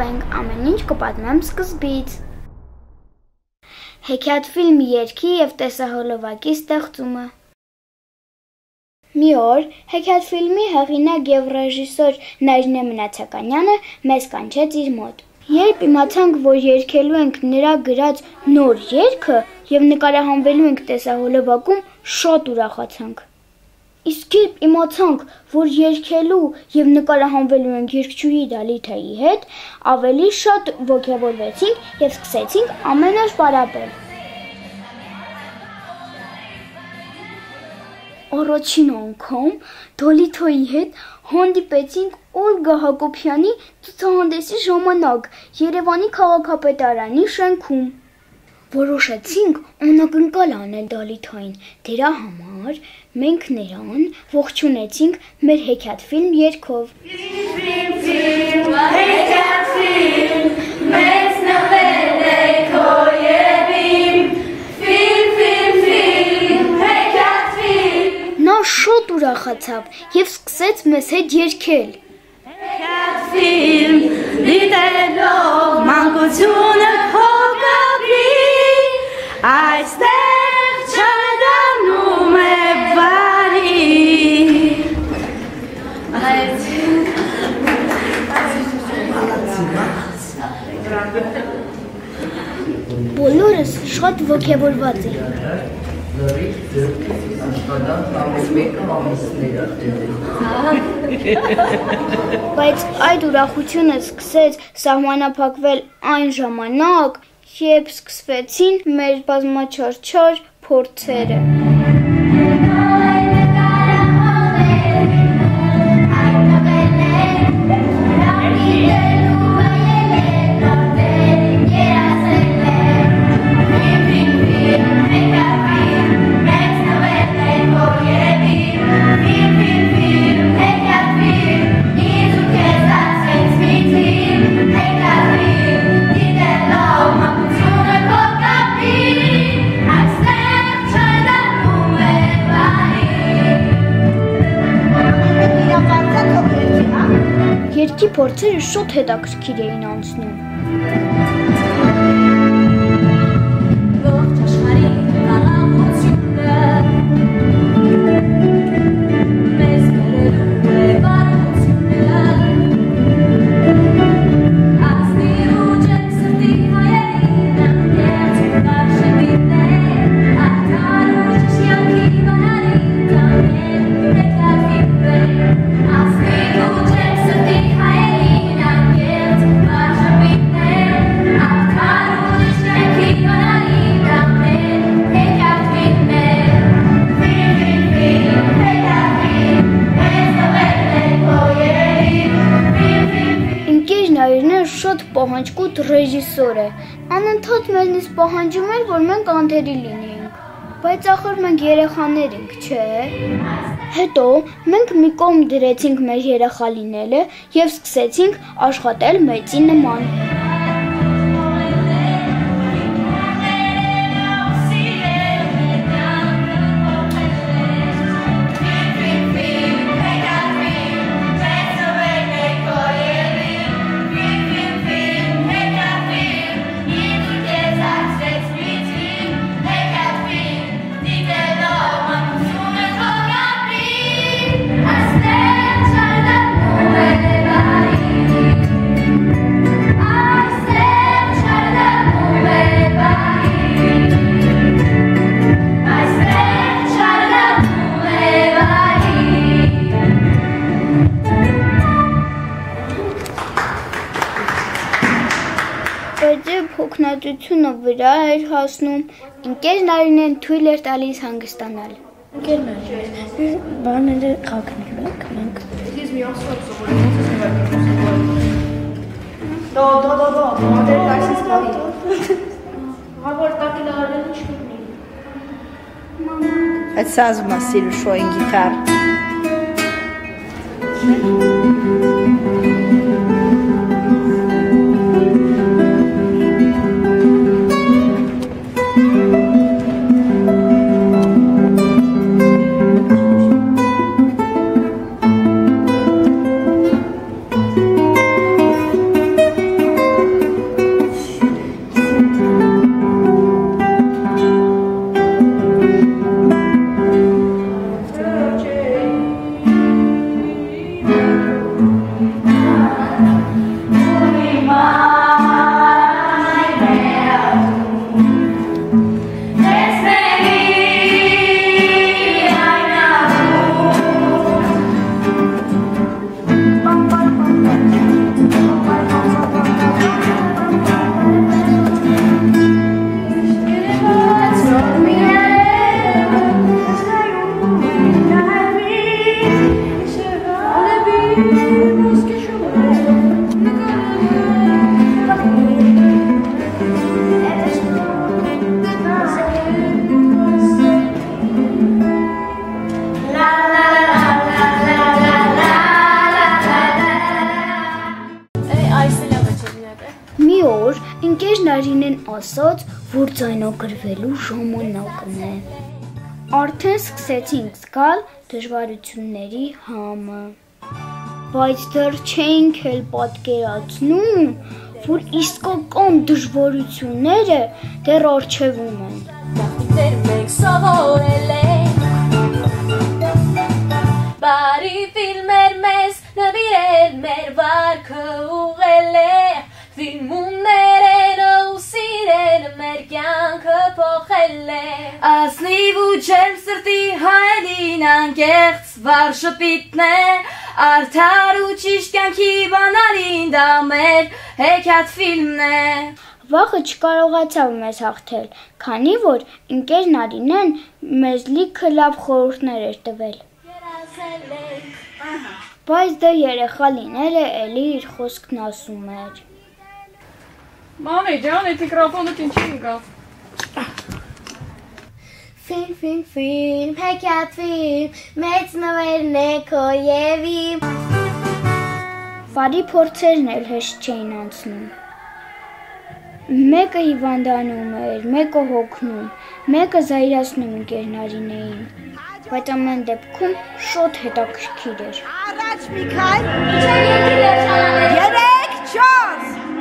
չշտապենք, ամեն ինչ կպատմեմ սկզբից։ Հեքիաթ ֆիլմի երգի եւ տեսահոլովակի ստեղծումը։ Մի օր հեքիաթ ֆիլմի հեղինակ եւ ռեժիսոր Նայժնե Մնացականյանը մեզ կանչեց իր մոտ։ Երբ իմացանք, որ երգելու ենք նրա գրած նոր երգը եւ նկարահանվելու ենք տեսահոլովակում, շատ ուրախացանք։ Իսկ երբ իմացանք, որ երկելու եւ նկարահանվելու ենք երկչուհի Դալիթայի հետ, ավելի շատ ողջավորվեցինք եւ սկսեցինք ամեն օր պարապել։ Առաջին անգամ Դոլիթոյի հետ հանդիպեցինք Օլգա Հակոբյանի ցուցահանդեսի ժամանակ Երևանի քաղաքապետարանի շենքում որոշեցինք անակնկալ անել Դալիթային։ Դրա համար մենք նրան ողջունեցինք մեր հեքիաթ ֆիլմ երգով։ Film, film, հեքիաթ ֆիլմ, մեծ նվել է քո եվիմ, Film, film, film, հեքիաթ ֆիլմ, Նա շատ ուրախացավ եւ սկսեց մեզ հետ երգել։ հեքիաթ ֆիլմ, դիտելով մանկությունը քո այստեղ չդառնում է բարի։ Բոլորս շատ ողջավորված էինք։ Բայց այդ ուրախությունը սկսեց սահմանափակվել այն ժամանակ, երբ սկսվեցին մեր բազմաչարչար փորձերը։ փորձերը շատ հետաքրքիր էին անցնում։ ռեժիսոր է։ Անընդհատ մեզնից պահանջում էր, որ մենք անթերի լինեինք։ Բայց ախր մենք երեխաներ ենք, չէ՞։ Հետո մենք մի կողմ դրեցինք մեր երեխա լինելը եւ սկսեցինք աշխատել մեծի նման։ Բայց երբ հոգնածությունը վրա էր հասնում, ընկերն Արինեն թույլ էր տալիս հանգստանալ։ Բաները խակնել եք մենք։ Do, do, do, do, modelka się sprawi. Հավոր տակի լարելն ինչ կրնի։ Այդ սազում է սիրու շոյին գիտար։ օր որ ձայնագրվելու ժամանակն է։ Արդեն սկսեցինք զգալ դժվարությունների համը։ Բայց դեռ չէինք էլ պատկերացնում, որ իսկական դժվարությունները դեռ առջևում են։ Դեր մենք սովորել ենք Բարի ֆիլմեր մեզ նվիրել մեր վարքը ուղել է Ֆիլմումներ են մեր կյանքը փոխել է Ասնիվ ու չեմ սրտի հայելին անկեղծ վար շպիտն է Արդար ու ճիշտ կյանքի բանալին դա մեր հեքիաթ ֆիլմն է Վախը չկարողացավ մեզ հաղթել, քանի որ ընկեր Նարինեն մեզ լիքը լավ խորհուրդներ էր տվել։ Բայց դա երեխա լինելը էլի իր խոսքն ասում էր։ Մամի ջան, այդ միկրոֆոնը ինչի ընկավ։ Ֆիլմ, ֆիլմ, ֆիլմ, հեքիաթ ֆիլմ, մեծ նվերն է քո եւ իմ Վարի փորձերն էլ հեշտ չէին անցնում։ Մեկը հիվանդանում էր, մեկը հոգնում, մեկը զայրացնում ընկեր Նարինեին։ Բայց ամեն դեպքում շոտ հետաքրքիր էր։ Առաջ մի քայլ։ Երեք, չորս։ Յա,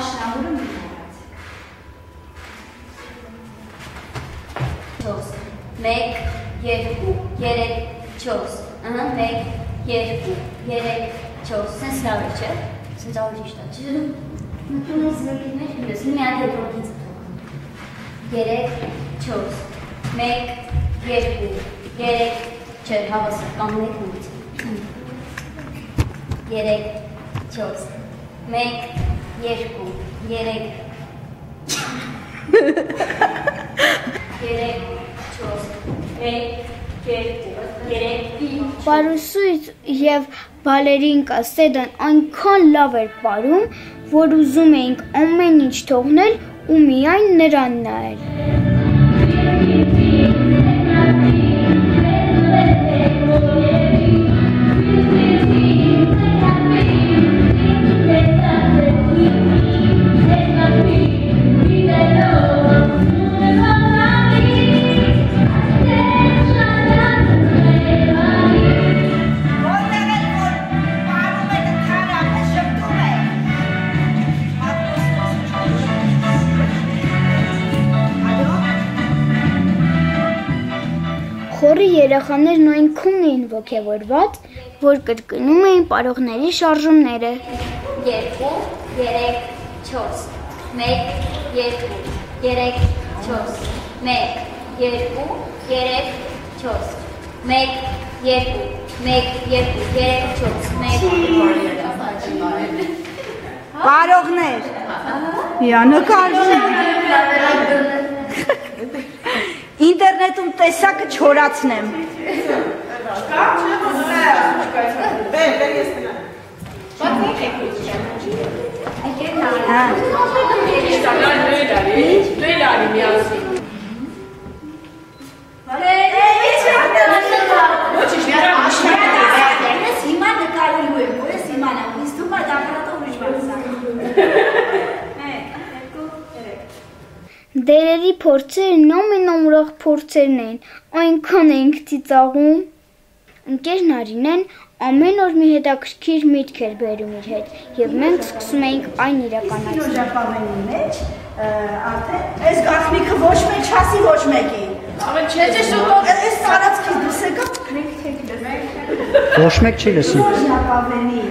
դաշնամուրը մի հարած։ 4 1 2 3 4 ահա 1 2 3 4 սենց լավ է չէ սենց ավելի ճիշտ է չէ նույնիսկ մեկի մեջ նույնիսկ մի հատ դրոքից 3 4 1 2 3 չէ հավասար կամ 1 նույնից 3 4 1 2 3 Երեք, չորս, մեկ, երկու, երեք, Պարուսույց եւ բալերին կասետն այնքան լավ էր ապարում, որ ուզում էինք ամեն ինչ թողնել ու միայն նրան նայել։ Խորի երեխաներն այնքան էին ողջավորված, որ կրկնում էին պարողների շարժումները։ երկու, երեք, չորս, մեկ, երկու, երեք, չորս, մեկ, երկու, երեք, չորս, մեկ, երկու, մեկ, երկու, երեք, չորս, մեկ, Պարողներ։ Յա նկարվում։ ինտերնետում տեսակը չորացնեմ։ Չկա, չկա։ Բեր, բեր ես տնա։ Բայց ինչ եք ուզում։ Այդ նա։ Հա։ Ինչ փորձերն են, այնքան ենք ծիծաղում։ Ընկեր Նարինեն ամեն օր մի հետաքրքիր միտք էր բերում իր հետ եւ մենք սկսում էինք այն իրականացնել։ Ժապավենի մեջ արդեն այս գախնիկը ոչ մեկ չասի ոչ մեկի։ Ամեն չէ չէ շուտով Այս տարածքից դուրս եկա մենք թեք Ոչ մեկ չի լսում։ ժապավենի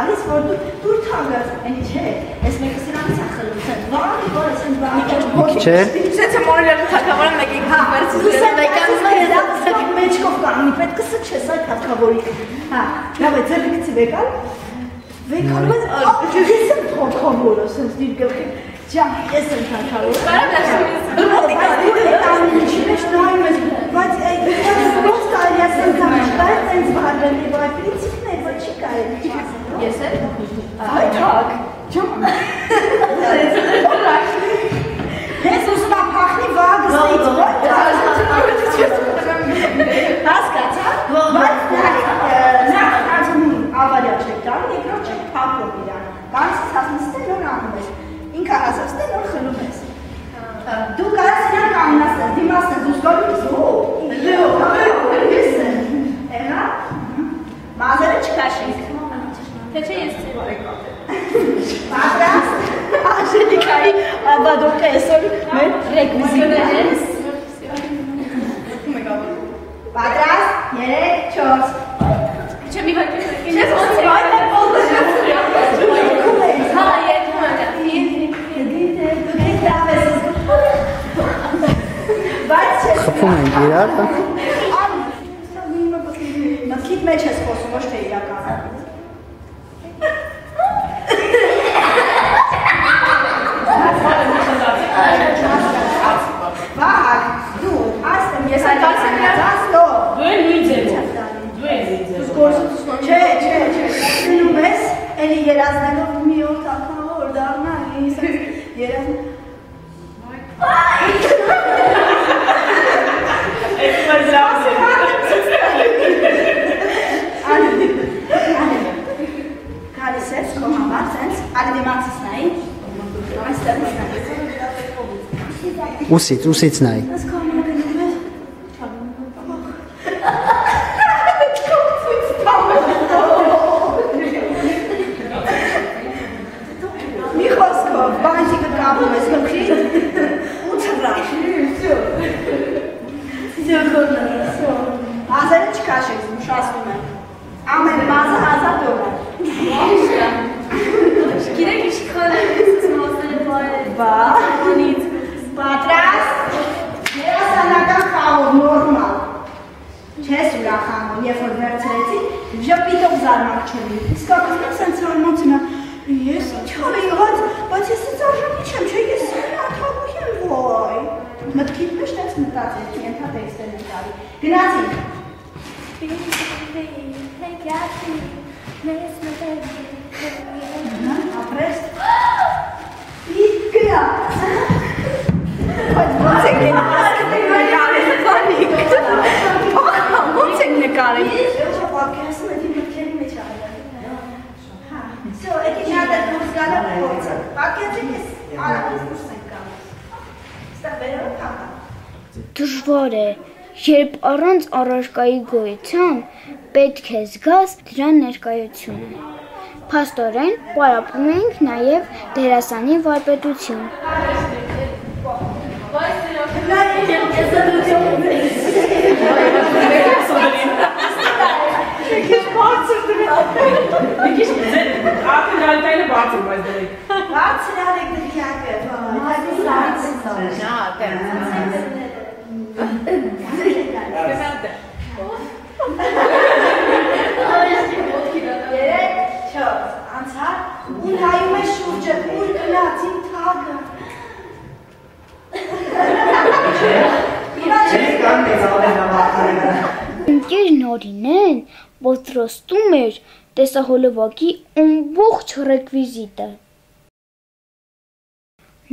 տալիս որ դու դուր թագած այնի չէ այս մեկը սրանից է խլում վարի որ ասեն վարի Չէ։ Սենց մորել թակավորը մեկ եք վերցրել Մեկան մեջքով կանգնի, պետք է սչես այդ հարկավորի։ Հա, լավ է, ձեր գցի վեկալ։ Վեկալ ես ես եմ թոքավորը, սենց դիր գլխի։ Ջան, ես եմ հարկավոր։ Բայց այդ ոնց կարելի է սենց ամեն բայց վարվելի, բայց պրինցիպն է, որ չի կարելի։ Ես էլ Այ թակ։ Ջան։ Ես ուզում եմ փախնի վագստից, Հասկացա, բայց նախ ասում ավարիա չեք տալի, երկրորդ չեք փախում իրան։ Կանցից հասնստե նոր անում ես։ Ինքը հասստե նոր խլում ես։ Դու կարաս իրան կանգնացնել, դիմացնել, դու զգալու ես, օ, լեո, ես եմ։ Էհա։ Մազերը չկաշենք։ Թե չէ ես չէ։ Պատրաստ։ Աշելիկայի աբադոկը այսօր մեր ռեկվիզիտն է։ Պատրաստ 3 4 Չէ մի վայր։ Ես ոնց է այդ Հա, երկու մը։ Բայց ես Խփում են իրար։ մտքիդ մեջ ես խոսում, ոչ թե իրական։ Վահագ, Usit, usit snaj. Ես ինչ արի, բայց բայց ես ինձ արժանի չեմ, չէ, ես աթաղուհի եմ, ոյ։ Մտքիդ մեջ տես մտածեցի, ենթա տեքստեր եմ տարի։ Գնացինք։ Ապրես։ Իսկ գնա։ Բայց ո՞նց եք նկարել։ Ո՞նց եք նկարել։ Պատկերացեք ես արագ դուրս ենք գալիս։ Ստա բերել կապա։ Դժվար է, երբ առանց առարկայի գոյության պետք է զգաս դրա ներկայությունը։ Փաստորեն պարապում ենք նաև դերասանի վարպետություն։ Արդեն դալտայինը բացում բայց դրեք։ Բացր արեք դրյակը։ Նա տենց։ Երեք, չորս, անցար, ու նայում է շուրջը, ուր գնաց իմ թագը։ Ընկեր Նորինեն ոտրոստում էր տեսահոլովակի ամբողջ ռեկվիզիտը։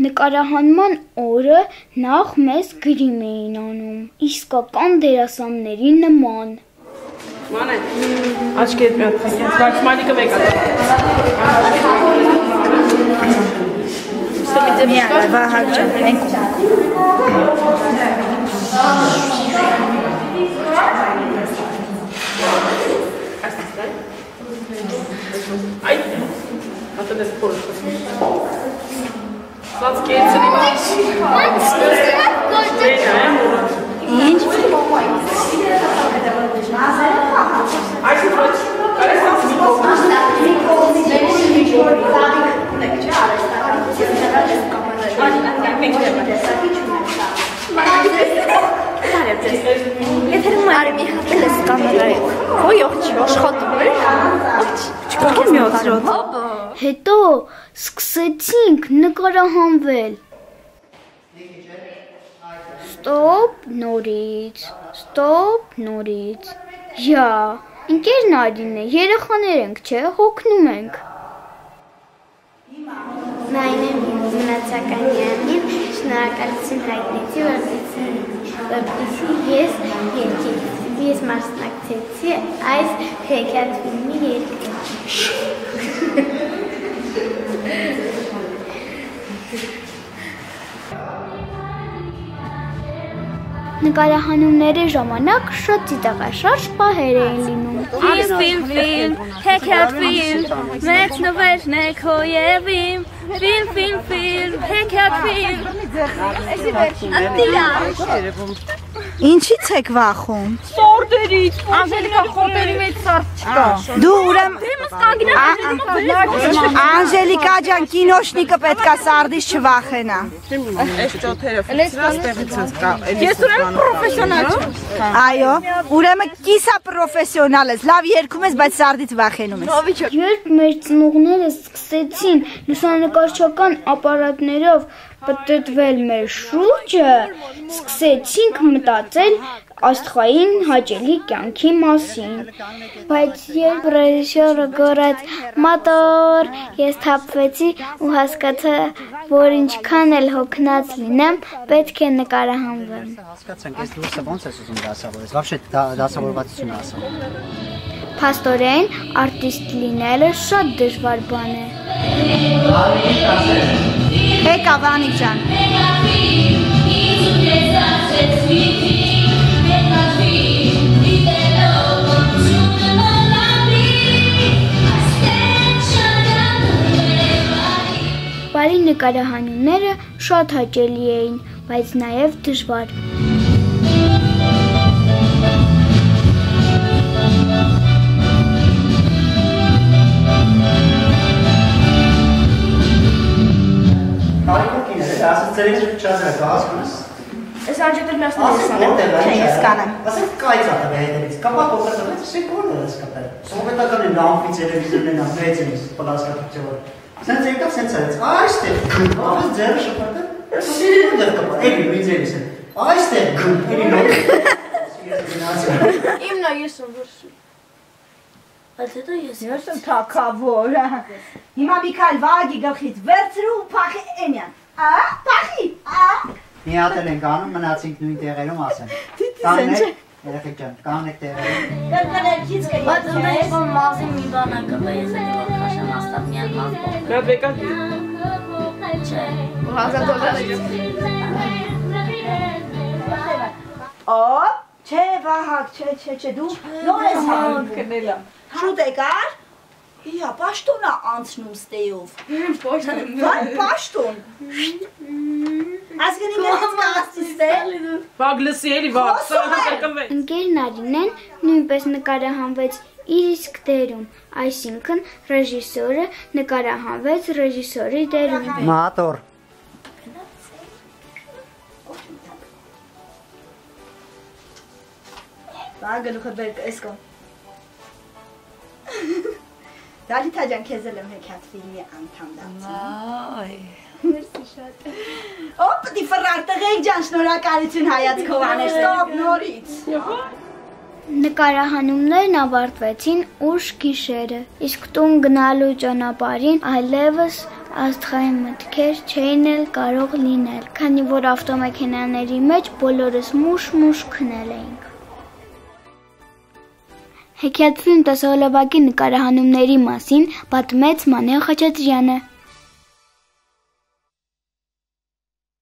Նկարահանման օրը նախ մեզ գրիմ էին անում, իսկական դերասանների նման։ Մանե։ Աչքեդ մի հատ խփի։ Բայց մալիկը մեկ է։ Միա, Վահագ ջան, մենք Այդ հատել ես փորը։ Սած կեցնի մասի։ ինչ Այս ոչ, կարես ասի Եթե մարի մի հատ ես կամերայով, ոյ օղ չի աշխատում է։ Չկա մի օծրոտ։ Հետո սկսեցինք նկարահանվել։ Ստոպ նորից, ստոպ նորից։ Յա, ինքեր նարին է, երեխաներ ենք, չէ, հոգնում ենք։ Նայնեմ մնացականյանին շնորհակալություն հայտնեցի, որպեսզի ես երկի ես մասնակցեցի այս հեքիաթ-ֆիլմի երկրին։ Նկարահանումների ժամանակ շատ ծիծաղաշարժ պահեր էին լինում։ Film, film, film, հեքիաթ film, մեծ նվերն է քո եվիմ, film, film, film, հեքիաթ film։ Ինչի՞ց եք վախում։ Սորդերից, Անժելիկա խոտերի մեջ սարդ չկա։ Դու ուրեմն Անժելիկա ջան, կինոշնիկը պետքա սարդից չվախենա։ Այս ճոթերը ֆիքսրած տեղից ես կա։ Ես ուրեմն պրոֆեսիոնալ չեմ։ Այո, ուրեմն կիսա պրոֆեսիոնալ ես, լավ երգում ես, բայց սարդից վախենում ես։ Երբ մեր ծնողները սկսեցին լուսանկարչական ապարատներով պատտվել մեր շուրջը, սկսեցինք մտածել աստղային հաճելի կյանքի մասին։ Բայց երբ ռեժիսորը գորած մատոր, ես թափվեցի ու հասկացա, որ ինչքան էլ հոգնած լինեմ, պետք է նկարահանվեմ։ Հասկացանք, այս դուրսը ո՞նց ես ուզում դասավորես։ Вообще դասավորվածություն ասա։ Փաստորեն, արտիստ լինելը շատ դժվար բան է։ Եկա Վանիկ ջան։ Բարի նկարահանումները շատ հաճելի էին, բայց նաև դժվար։ Ծերից չազրա կասկուս։ Այս անջետել միասին ես անեմ։ Չէ, ես կանեմ։ Ասած կայց ատը հետերից։ Կապա կոկրտը մեծ սեկունդը ես կապել։ Սովետական են լամպի տելևիզորներն ա մեծ են պլասկատիվը։ Սենց եկավ սենց արեց։ Այստեղ ավս ձերը շփոթը։ Սիրուն կապա։ Էլի միձերից է։ Այստեղ գում, էլի նոր։ Իմն է ես ում որ Բայց հետո ես Ես եմ թակավոր։ Հիմա Միքայել վագի գլխից վերցրու ու փախի Էնյան։ Ա, փախի։ Ա։ Մի հատ էլ ենք անում, մնացինք նույն տեղերում ասեմ։ Կանեք, երեխեք ջան, կանեք տեղերում։ Կրկնակից կա։ Բայց ունես որ մազի մի բան ա կբա ես էլ քաշեմ աստավ միան մազ բող։ Դա բեկա Չէ։ հազար դոլարի։ Օ, չէ, Վահագ, չէ, չէ, չէ, դու նոր ես հանում։ կնելա։ Շուտ եկար։ Իա, պաշտոնա անցնում ստեյով։ Վայ, պաշտոն։ Ասկնի մեծ կաստիստե։ Բագլսի էլի վակ, սա հակակմե։ Ընկեր Նարինեն նույնպես նկարահանվեց իր իսկ դերում, այսինքն ռեժիսորը նկարահանվեց ռեժիսորի դերում։ Մատոր։ Վա գլուխը բեր էս կոմ։ Դալիթա ջան, քեզ էլ եմ հեքիաթ ֆիլմի անդամ դարձել։ Օ, պիտի ֆրար տղեկ ջան, շնորհակալություն հայացքով անես, ստոպ նորից։ Նկարահանումներն ավարտվեցին ուշ գիշերը, իսկ տուն գնալու ճանապարհին այլևս աստղային մտքեր չէին էլ կարող լինել, քանի որ ավտոմեքենաների մեջ բոլորս մուշ-մուշ քնել էինք։ Հեքիաթ ֆիլմ տեսահոլովակի նկարահանումների մասին պատմեց Մանե Խաչատրյանը։